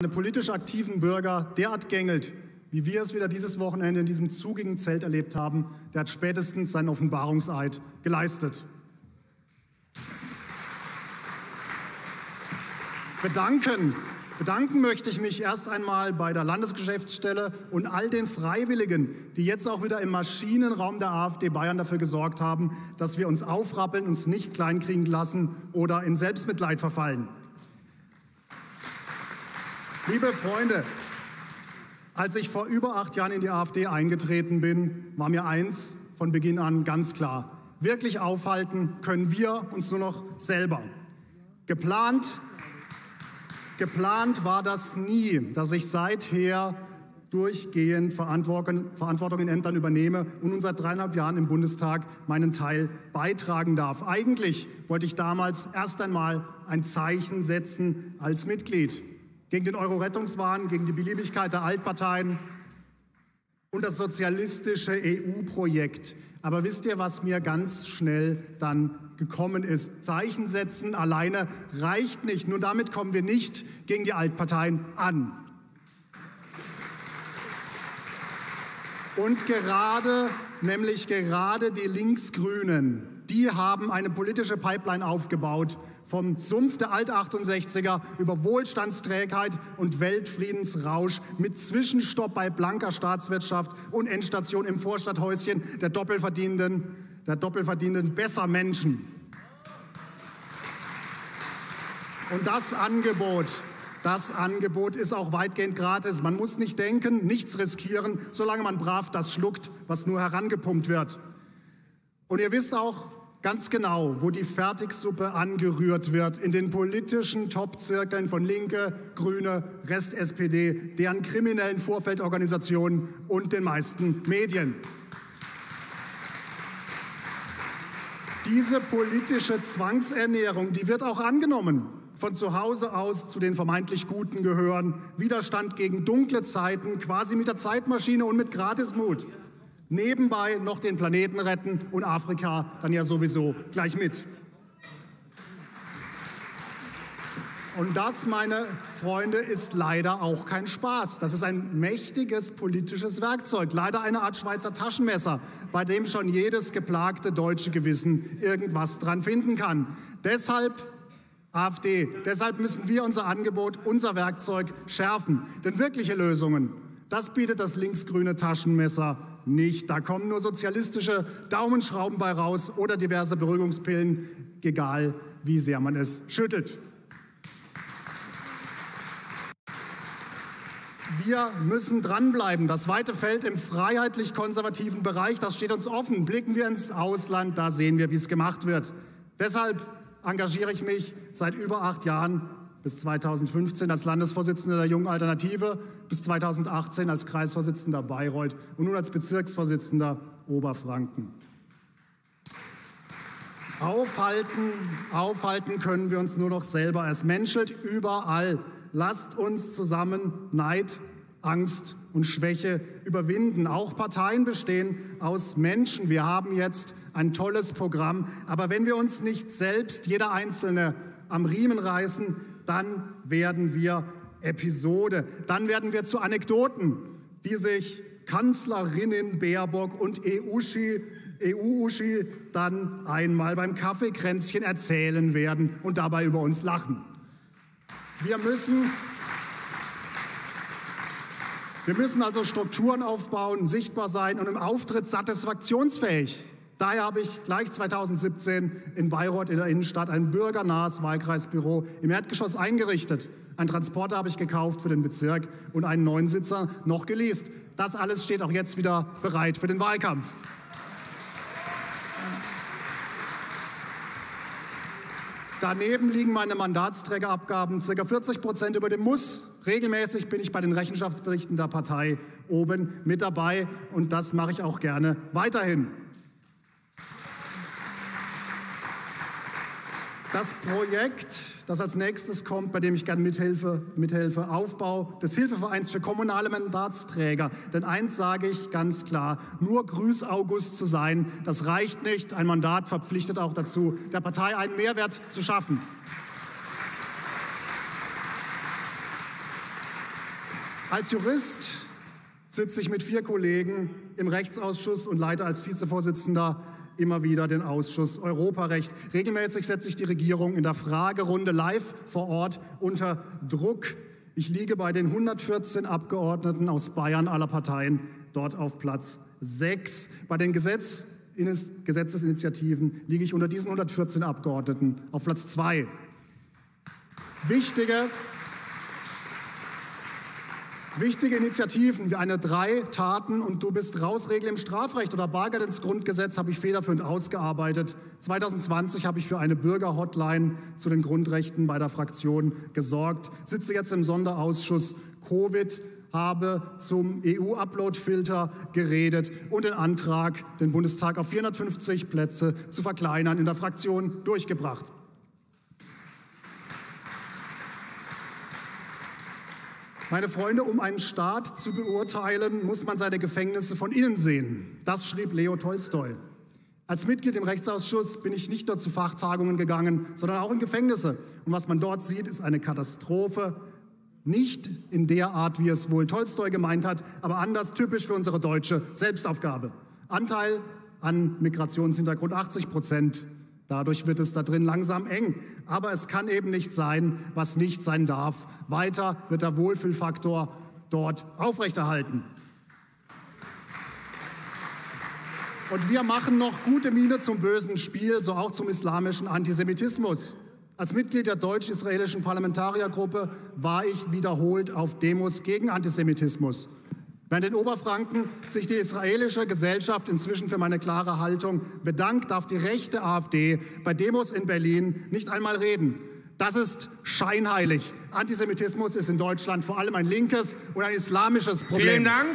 eine politisch aktiven Bürger derart gängelt, wie wir es wieder dieses Wochenende in diesem zugigen Zelt erlebt haben, der hat spätestens seinen Offenbarungseid geleistet. Bedanken, bedanken möchte ich mich erst einmal bei der Landesgeschäftsstelle und all den Freiwilligen, die jetzt auch wieder im Maschinenraum der AfD Bayern dafür gesorgt haben, dass wir uns aufrappeln, uns nicht kleinkriegen lassen oder in Selbstmitleid verfallen. Liebe Freunde, als ich vor über acht Jahren in die AfD eingetreten bin, war mir eins von Beginn an ganz klar. Wirklich aufhalten können wir uns nur noch selber. Geplant, geplant war das nie, dass ich seither durchgehend Verantwortung in Ämtern übernehme und nun seit dreieinhalb Jahren im Bundestag meinen Teil beitragen darf. Eigentlich wollte ich damals erst einmal ein Zeichen setzen als Mitglied gegen den Euro-Rettungswahn, gegen die Beliebigkeit der Altparteien und das sozialistische EU-Projekt. Aber wisst ihr, was mir ganz schnell dann gekommen ist? Zeichen setzen alleine reicht nicht. Nur damit kommen wir nicht gegen die Altparteien an. Und gerade, nämlich gerade die Linksgrünen, die haben eine politische Pipeline aufgebaut, vom Sumpf der Alt-68er über Wohlstandsträgheit und Weltfriedensrausch mit Zwischenstopp bei blanker Staatswirtschaft und Endstation im Vorstadthäuschen der doppelverdienenden, der doppelverdienenden Bessermenschen. Und das Angebot, das Angebot ist auch weitgehend gratis. Man muss nicht denken, nichts riskieren, solange man brav das schluckt, was nur herangepumpt wird. Und ihr wisst auch, ganz genau, wo die Fertigsuppe angerührt wird, in den politischen Top-Zirkeln von Linke, Grüne, Rest-SPD, deren kriminellen Vorfeldorganisationen und den meisten Medien. Diese politische Zwangsernährung, die wird auch angenommen. Von zu Hause aus zu den vermeintlich Guten gehören, Widerstand gegen dunkle Zeiten, quasi mit der Zeitmaschine und mit Gratismut nebenbei noch den Planeten retten und Afrika dann ja sowieso gleich mit. Und das, meine Freunde, ist leider auch kein Spaß. Das ist ein mächtiges politisches Werkzeug, leider eine Art Schweizer Taschenmesser, bei dem schon jedes geplagte deutsche Gewissen irgendwas dran finden kann. Deshalb AfD, deshalb müssen wir unser Angebot, unser Werkzeug schärfen. Denn wirkliche Lösungen, das bietet das linksgrüne Taschenmesser nicht. Da kommen nur sozialistische Daumenschrauben bei raus oder diverse Beruhigungspillen, egal wie sehr man es schüttelt. Wir müssen dranbleiben. Das weite Feld im freiheitlich-konservativen Bereich, das steht uns offen. Blicken wir ins Ausland, da sehen wir, wie es gemacht wird. Deshalb engagiere ich mich seit über acht Jahren bis 2015 als Landesvorsitzender der Jungen Alternative, bis 2018 als Kreisvorsitzender Bayreuth und nun als Bezirksvorsitzender Oberfranken. Aufhalten, aufhalten können wir uns nur noch selber. Es menschelt überall. Lasst uns zusammen Neid, Angst und Schwäche überwinden. Auch Parteien bestehen aus Menschen. Wir haben jetzt ein tolles Programm. Aber wenn wir uns nicht selbst, jeder Einzelne, am Riemen reißen, dann werden wir Episode, dann werden wir zu Anekdoten, die sich Kanzlerinnen Baerbock und EU-Uschi EU dann einmal beim Kaffeekränzchen erzählen werden und dabei über uns lachen. Wir müssen, wir müssen also Strukturen aufbauen, sichtbar sein und im Auftritt satisfaktionsfähig. Daher habe ich gleich 2017 in Bayreuth in der Innenstadt ein bürgernahes Wahlkreisbüro im Erdgeschoss eingerichtet. Ein Transporter habe ich gekauft für den Bezirk und einen neuen Sitzer noch geleast. Das alles steht auch jetzt wieder bereit für den Wahlkampf. Daneben liegen meine Mandatsträgerabgaben ca. 40 Prozent über dem Muss. Regelmäßig bin ich bei den Rechenschaftsberichten der Partei oben mit dabei und das mache ich auch gerne weiterhin. Das Projekt, das als nächstes kommt, bei dem ich gerne mithelfe, mithelfe, Aufbau des Hilfevereins für kommunale Mandatsträger. Denn eins sage ich ganz klar, nur Grüß August zu sein, das reicht nicht. Ein Mandat verpflichtet auch dazu, der Partei einen Mehrwert zu schaffen. Als Jurist sitze ich mit vier Kollegen im Rechtsausschuss und leite als Vizevorsitzender immer wieder den Ausschuss Europarecht. Regelmäßig setze ich die Regierung in der Fragerunde live vor Ort unter Druck. Ich liege bei den 114 Abgeordneten aus Bayern aller Parteien dort auf Platz 6. Bei den Gesetz Gesetzesinitiativen liege ich unter diesen 114 Abgeordneten auf Platz 2. Wichtige Wichtige Initiativen wie eine Drei-Taten- und Du bist raus-Regel im Strafrecht oder Bargeld ins Grundgesetz habe ich federführend ausgearbeitet. 2020 habe ich für eine Bürgerhotline zu den Grundrechten bei der Fraktion gesorgt. Sitze jetzt im Sonderausschuss Covid, habe zum EU-Upload-Filter geredet und den Antrag, den Bundestag auf 450 Plätze zu verkleinern, in der Fraktion durchgebracht. Meine Freunde, um einen Staat zu beurteilen, muss man seine Gefängnisse von innen sehen. Das schrieb Leo Tolstoi. Als Mitglied im Rechtsausschuss bin ich nicht nur zu Fachtagungen gegangen, sondern auch in Gefängnisse. Und was man dort sieht, ist eine Katastrophe. Nicht in der Art, wie es wohl Tolstoi gemeint hat, aber anders typisch für unsere deutsche Selbstaufgabe. Anteil an Migrationshintergrund 80 Prozent. Dadurch wird es da drin langsam eng. Aber es kann eben nicht sein, was nicht sein darf. Weiter wird der Wohlfühlfaktor dort aufrechterhalten. Und wir machen noch gute Miene zum bösen Spiel, so auch zum islamischen Antisemitismus. Als Mitglied der deutsch-israelischen Parlamentariergruppe war ich wiederholt auf Demos gegen Antisemitismus. Während in Oberfranken sich die israelische Gesellschaft inzwischen für meine klare Haltung bedankt, darf die rechte AfD bei Demos in Berlin nicht einmal reden. Das ist scheinheilig. Antisemitismus ist in Deutschland vor allem ein linkes und ein islamisches Problem. Vielen Dank.